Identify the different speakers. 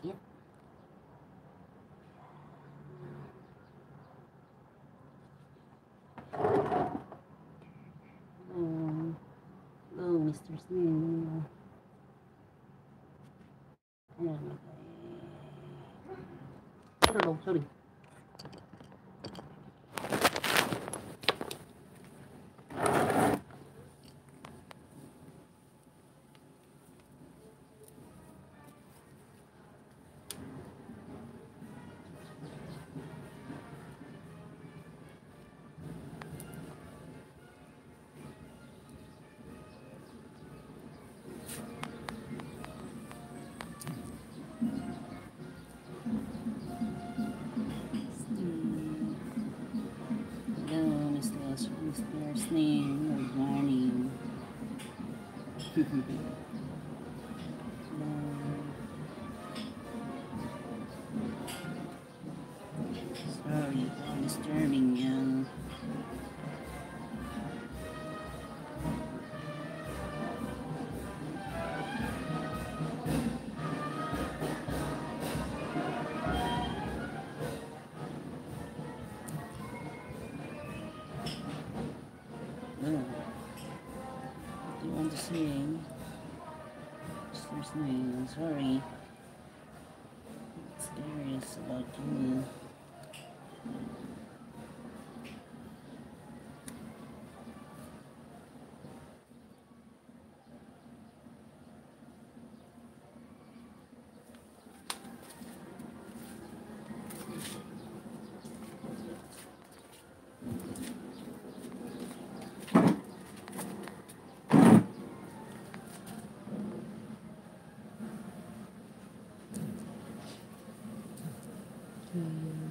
Speaker 1: dikit. Um, oh, oh Mr. Snail. Ayan. Sorry, sorry. Snail. Good morning. Sorry understand. It's first name, I'm sorry. It's serious about you. Mm.